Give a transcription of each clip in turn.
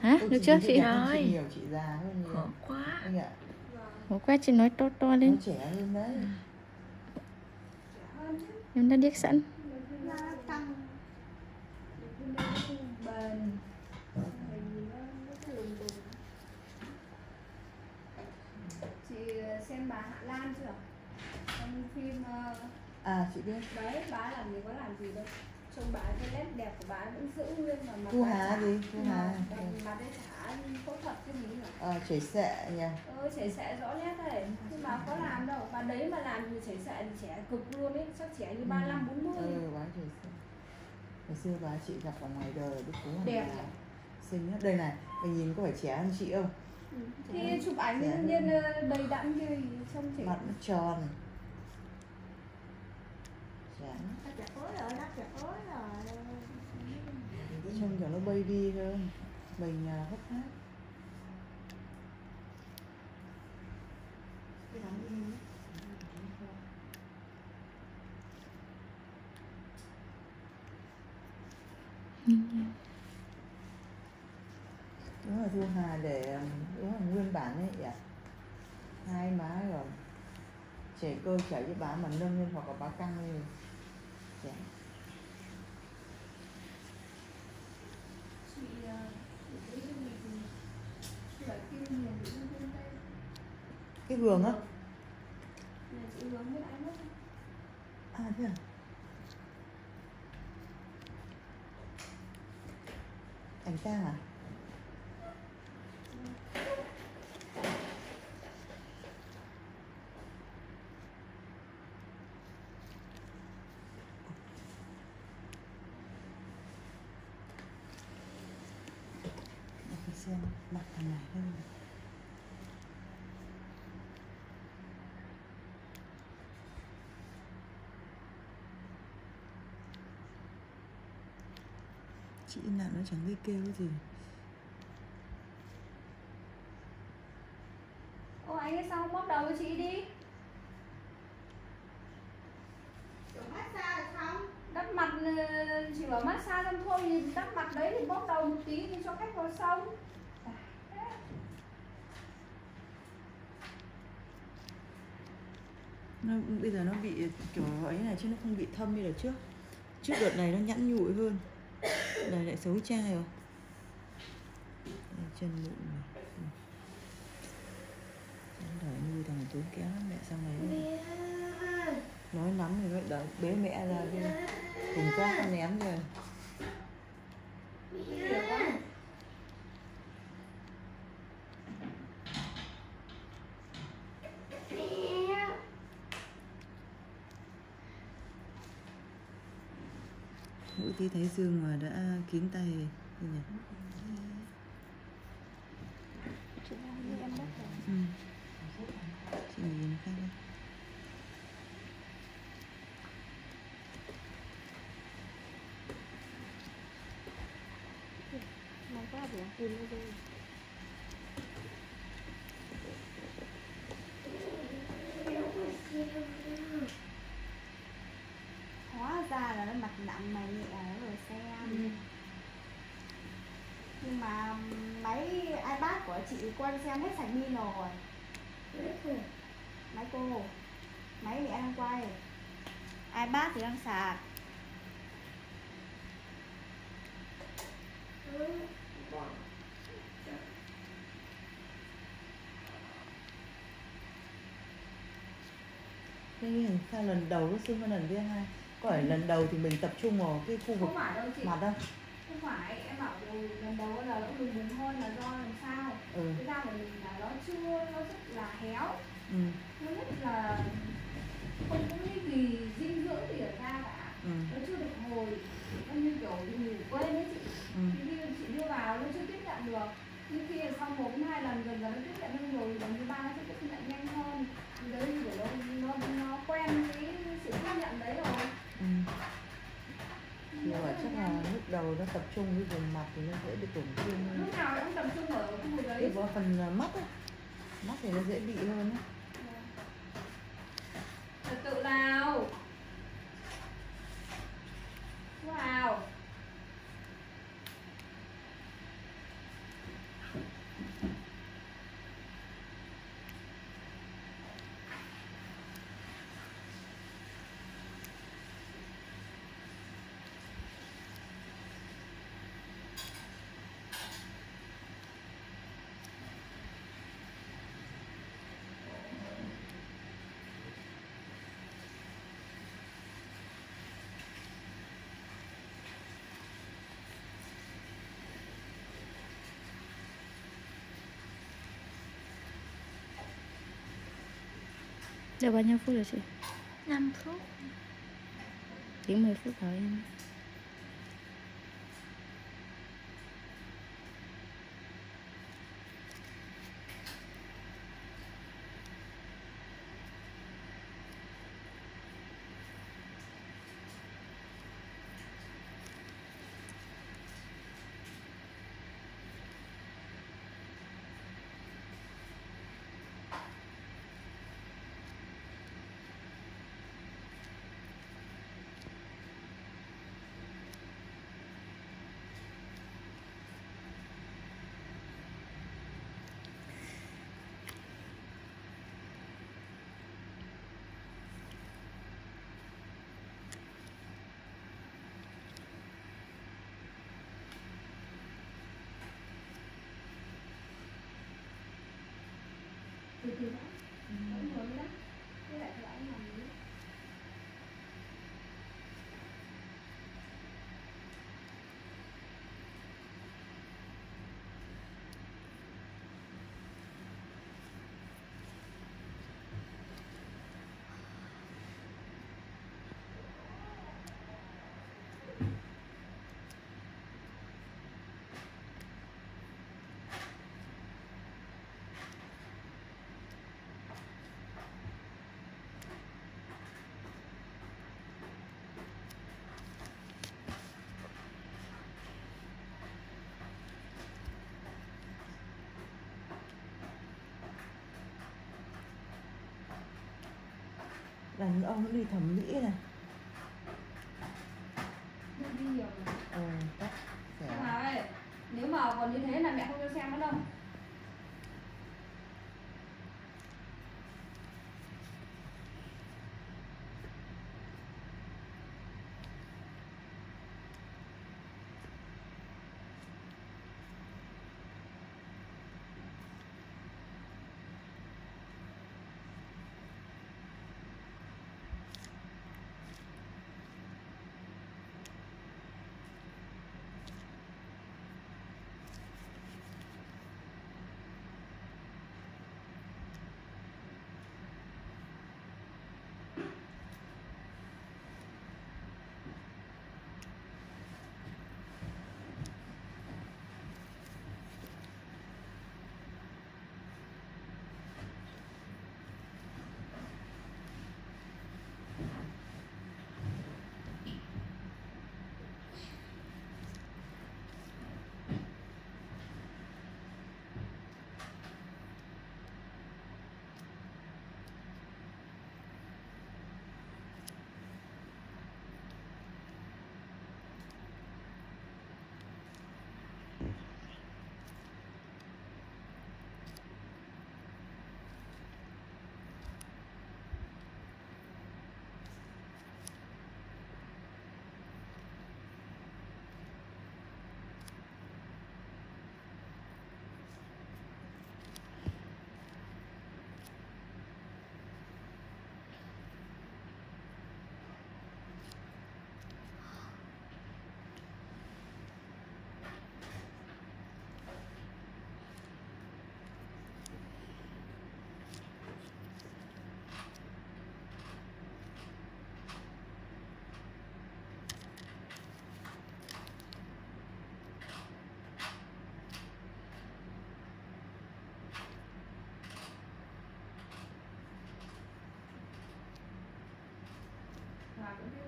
hả? Ôi, được chị chưa chị? nhiều chị già hơn nhiều. Khổ quá. Anh ạ Ủa qua chị nói to to lên. Trẻ hơn đấy. Chứ em đã điếc sẵn. Chị xem bà Hạ Lan chưa? Trong phim ờ, à chị biết. đấy bà làm gì có làm gì đâu trông bà cái nét đẹp của bà vẫn giữ nguyên mà mặt Thu bà Hà gì? Thu Hà. mặt- đấy chả phẫu thuật cái gì cả ờ chảy xệ nhỉ? Ừ, chảy xệ rõ nét đấy. Nhưng mà có làm đâu. Và đấy mà làm thì chảy xệ thì trẻ cực luôn ấy. Chắc trẻ như ba mươi bốn mươi. Ừ bà chảy xệ. Ngày xưa bà chị gặp ở ngoài đời Đức Phú Đẹp. nhỉ? xinh nhất. Đây này mình nhìn có phải trẻ hơn chị không? Thì chụp ảnh hơn. nhiên đầy đặn thì trông trẻ. Mặt nó tròn trẻ lắm. Đắp chặt ối rồi đắp chặt ối rồi trông cho nó baby hơn mình à, hấp hát đúng là thu hà để đúng là nguyên bản ấy ạ hai má rồi. Chảy cơ chảy với bá mà nâng lên hoặc là bá căng lên. Trẻ. chị ờ, chị thấy cái gì thì chị bảo kim nhiều bị nhân viên tây cái vườn á. À thế à? Ảnh tang à? Xem mặt thằng này hơn chị nào nó chẳng biết kêu cái gì. Ô anh ấy sao không bóp đầu cho chị đi? Đắp mặt ờ, chỉ bảo massage xong thôi thì đắp mặt đấy thì bóp đầu một tí thì cho khách vào xong. Nó bây giờ nó bị kiểu ấy này chứ nó không bị thâm như là trước. Trước đợt này nó nhẵn nhụi hơn này lại xấu trai rồi. Chân mụn này. Ừ. Chân đỏ như thằng tốn kém lắm mẹ sang này nói lắm rồi vậy đợi bế mẹ ra đi. Cùng nó ném rồi tí thấy dương mà đã kín tay rồi nhỉ? Chị như em ừ. chị nhìn khác đây nó quá buồn rồi hóa ra là nó mặt nặng mày nhẹ rồi xem nhưng mà máy ipad của chị quân xem hết sạch pin rồi. Máy cô máy mẹ đang quay. ipad thì đang sạc. Thế nhưng sao lần đầu nó sưng hơn lần thứ hai? Có phải lần đầu thì mình tập trung vào cái khu vực không phải đâu chị. mặt đâu không phải em bảo lần đầu là nó đùng bùng hơn là do làm sao? Ừ. Cái da của mình là nó chưa nó rất là héo ừ. Nó rất là không có cái gì dinh dưỡng gì ở da cả. Ừ. Nó chưa được hồi nó như kiểu ngủ quên ấy chị. Ừ. Khi chị đưa vào nó chưa tiếp nhận được. Nhưng khi sau một hai lần dần dần nó tiếp nhận được rồi lần thứ ba nó sẽ tiếp nhận nhanh hơn. Thì đấy như kiểu nó nó nó quen cái sự tiếp nhận đấy rồi ừ nhưng mà chắc là lúc đầu nó tập trung cái vùng mặt thì nó dễ bị tổn thương lúc nào cũng tập trung ở cái phần à, mắt ấy mắt thì nó dễ bị hơn ấy. Trật tự nào Wow Giờ bao nhiêu phút rồi chị? 5 phút Tiếng 10 phút rồi em từ từ đã mỗi người đó với lại lại làm gì đàn ông cũng đi thẩm mỹ này. Đi nhiều ờ tóc xẻ Hà ơi, nếu mà còn như thế là mẹ không cho xem nữa đâu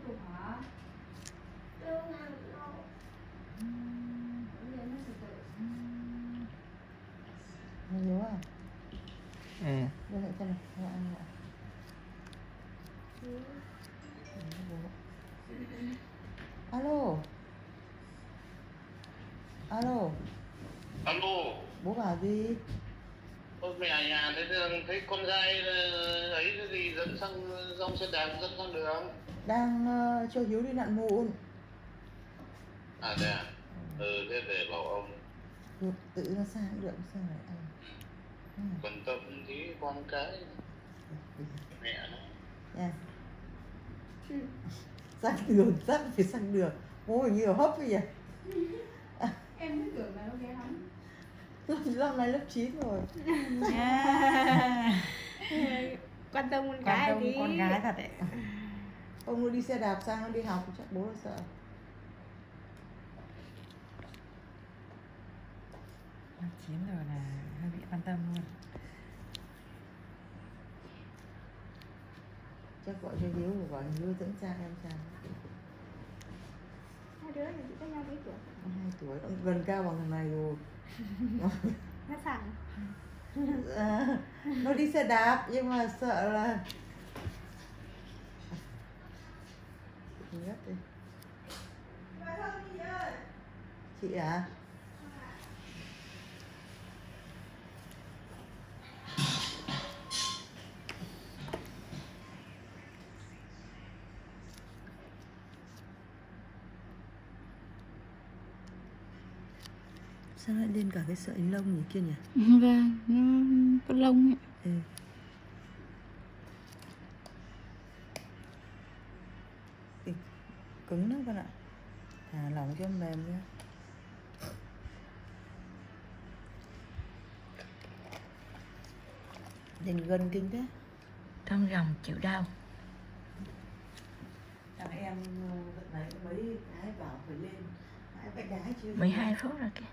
Tục hả? Từ từ Mày nhớ à Ừ. đưa lại chân này cho ăn lại alo alo Alo, bố bảo gì mẹ nhà thấy, thấy con trai ờ, ấy cái gì dẫn sang dòng xe đạp dẫn sang đường. đang ờ, cho hiếu đi nặn mụn. À thế à? Ừ, thế để bảo ông. Tự, tự nó sang cũng được sao lại ăn Ừ, quan tâm tí con cái. Mẹ nó. nha. Sang đường dắt phải sang đường. Bố phải nhiều hấp bây giờ Em cứ tưởng là nó ghé lắm năm nay lớp 9 rồi. Quan tâm con Quan gái tâm tí. con gái thật đấy. Ông nó đi xe đạp sang nó đi học chắc bố nó sợ. Nó chiếm rồi là hơi bị quan tâm luôn. Chắc gọi cho hiếu rồi gọi hiếu dẫn cha em sang. Hai đứa này chỉ cách nhau mấy tuổi? Hai tuổi gần cao bằng thằng này rồi nó phẳng À, nó đi xe đạp nhưng mà sợ là chị à sao lại lên cả cái sợi lông nhỉ kia nhỉ? Vâng nó có lông ấy. Ừ. Ê, cứng lắm con ạ. Thả lỏng cho mềm nhá nhìn gần kinh thế. Trong lòng chịu đau. Thằng em ờ, đợt này mấy cái bảo phải lên. Hai chưa 12 phút rồi kìa